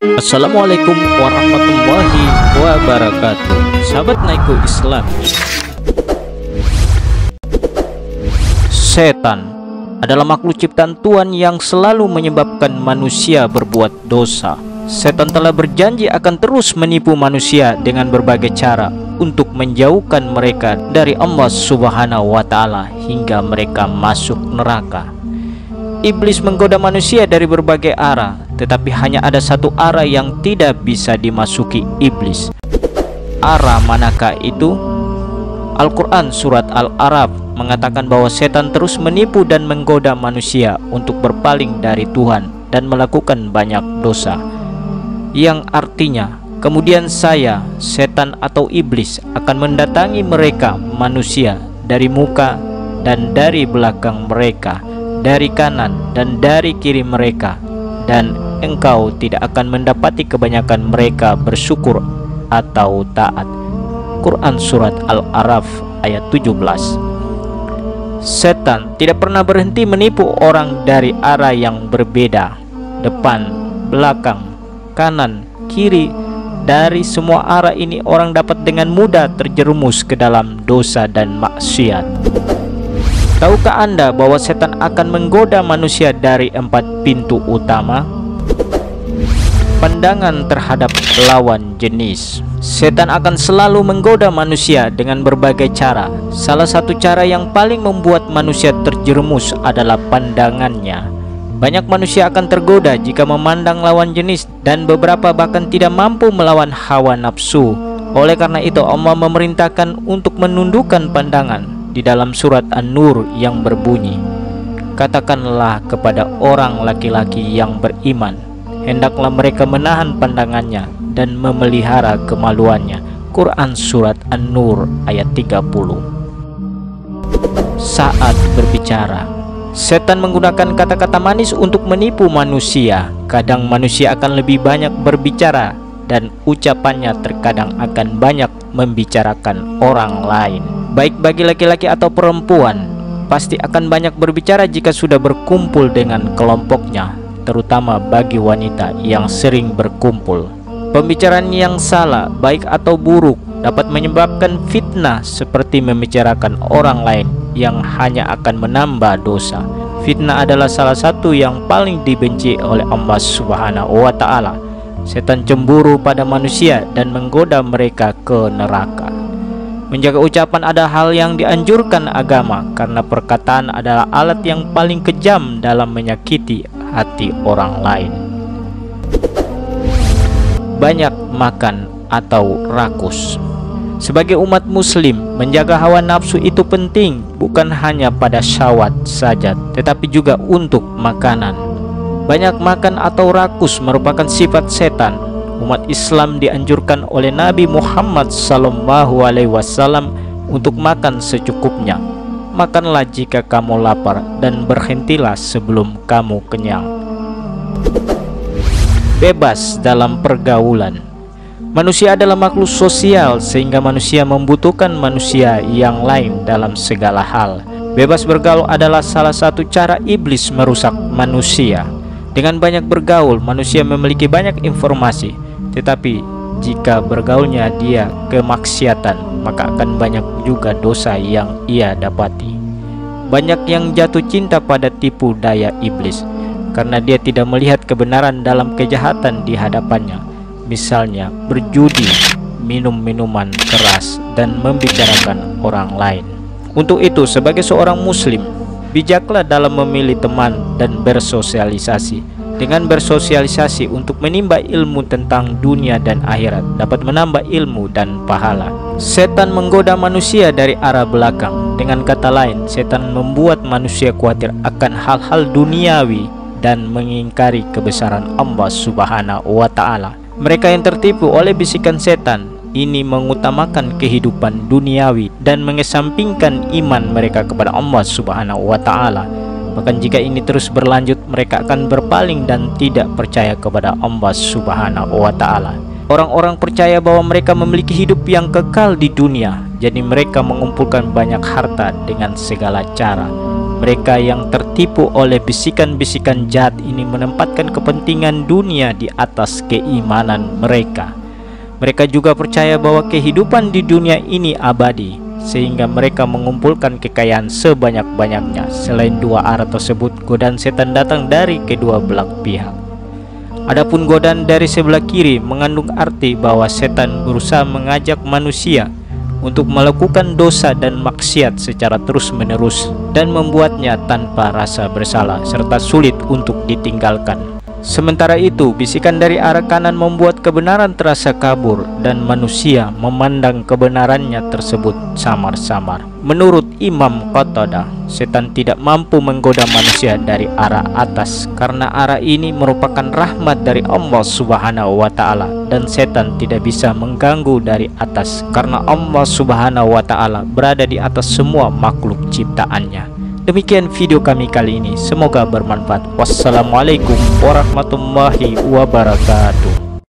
Assalamualaikum warahmatullahi wabarakatuh. Sahabat Naiko Islam. Setan adalah makhluk ciptaan Tuhan yang selalu menyebabkan manusia berbuat dosa. Setan telah berjanji akan terus menipu manusia dengan berbagai cara untuk menjauhkan mereka dari Allah Subhanahu wa taala hingga mereka masuk neraka. Iblis menggoda manusia dari berbagai arah, tetapi hanya ada satu arah yang tidak bisa dimasuki iblis. Arah manakah itu? Al-Quran Surat Al-Araf mengatakan bahwa setan terus menipu dan menggoda manusia untuk berpaling dari Tuhan dan melakukan banyak dosa. Yang artinya, kemudian saya, setan atau iblis akan mendatangi mereka manusia dari muka dan dari belakang mereka dari kanan dan dari kiri mereka dan engkau tidak akan mendapati kebanyakan mereka bersyukur atau taat. Quran Surat Al-Araf ayat 17 Setan tidak pernah berhenti menipu orang dari arah yang berbeda Depan, belakang, kanan, kiri. Dari semua arah ini orang dapat dengan mudah terjerumus ke dalam dosa dan maksiat. Tahukah Anda bahwa setan akan menggoda manusia dari empat pintu utama? Pandangan terhadap lawan jenis. Setan akan selalu menggoda manusia dengan berbagai cara. Salah satu cara yang paling membuat manusia terjerumus adalah pandangannya. Banyak manusia akan tergoda jika memandang lawan jenis Dan beberapa bahkan tidak mampu melawan hawa nafsu. Oleh karena itu Allah memerintahkan untuk menundukkan pandangan di dalam surat An-Nur yang berbunyi Katakanlah kepada orang laki-laki yang beriman. Hendaklah mereka menahan pandangannya dan memelihara kemaluannya. Quran Surat An-Nur ayat 30 Saat berbicara Setan menggunakan kata-kata manis untuk menipu manusia. Kadang manusia akan lebih banyak berbicara Dan ucapannya terkadang akan banyak membicarakan orang lain. Baik bagi laki-laki atau perempuan, pasti akan banyak berbicara jika sudah berkumpul dengan kelompoknya, terutama bagi wanita yang sering berkumpul. Pembicaraan yang salah, baik atau buruk, dapat menyebabkan fitnah seperti membicarakan orang lain yang hanya akan menambah dosa. Fitnah adalah salah satu yang paling dibenci oleh Allah Subhanahu wa taala. Setan cemburu pada manusia dan menggoda mereka ke neraka. Menjaga ucapan ada hal yang dianjurkan agama karena perkataan adalah alat yang paling kejam dalam menyakiti hati orang lain. Banyak makan atau rakus. Sebagai umat muslim, menjaga hawa nafsu itu penting bukan hanya pada syawat saja, tetapi juga untuk makanan. Banyak makan atau rakus merupakan sifat setan umat Islam dianjurkan oleh Nabi Muhammad sallallahu alaihi wasallam untuk makan secukupnya. Makanlah jika kamu lapar dan berhentilah sebelum kamu kenyang. Bebas dalam pergaulan. Manusia adalah makhluk sosial sehingga manusia membutuhkan manusia yang lain dalam segala hal. Bebas bergaul adalah salah satu cara iblis merusak manusia. Dengan banyak bergaul, manusia memiliki banyak informasi, tetapi jika bergaulnya dia kemaksiatan, maka akan banyak juga dosa yang ia dapati. Banyak yang jatuh cinta pada tipu daya iblis karena dia tidak melihat kebenaran dalam kejahatan di hadapannya. Misalnya berjudi, minum minuman keras, dan membicarakan orang lain. Untuk itu, sebagai seorang muslim, bijaklah dalam memilih teman dan bersosialisasi dengan bersosialisasi untuk menimba ilmu tentang dunia dan akhirat dapat menambah ilmu dan pahala. Setan menggoda manusia dari arah belakang. Dengan kata lain, setan membuat manusia khawatir akan hal-hal duniawi dan mengingkari kebesaran Allah Subhanahu wa taala. Mereka yang tertipu oleh bisikan setan ini mengutamakan kehidupan duniawi dan mengesampingkan iman mereka kepada Allah Subhanahu wa taala Bahkan jika ini terus berlanjut mereka akan berpaling dan tidak percaya kepada Allah Subhanahu wa taala. Orang-orang percaya bahwa mereka memiliki hidup yang kekal di dunia, jadi mereka mengumpulkan banyak harta dengan segala cara. Mereka yang tertipu oleh bisikan-bisikan jahat ini menempatkan kepentingan dunia di atas keimanan mereka. Mereka juga percaya bahwa kehidupan di dunia ini abadi, sehingga mereka mengumpulkan kekayaan sebanyak-banyaknya. Selain dua arah tersebut, godaan setan datang dari kedua belah pihak. Adapun godaan dari sebelah kiri mengandung arti bahwa setan berusaha mengajak manusia untuk melakukan dosa dan maksiat secara terus-menerus dan membuatnya tanpa rasa bersalah serta sulit untuk ditinggalkan. Sementara itu, bisikan dari arah kanan membuat kebenaran terasa kabur dan manusia memandang kebenarannya tersebut samar-samar. Menurut Imam Qatadah, setan tidak mampu menggoda manusia dari arah atas karena arah ini merupakan rahmat dari Allah Subhanahu wa taala dan setan tidak bisa mengganggu dari atas karena Allah Subhanahu wa taala berada di atas semua makhluk ciptaannya. Demikian video kami kali ini. Semoga bermanfaat. Wassalamualaikum warahmatullahi wabarakatuh.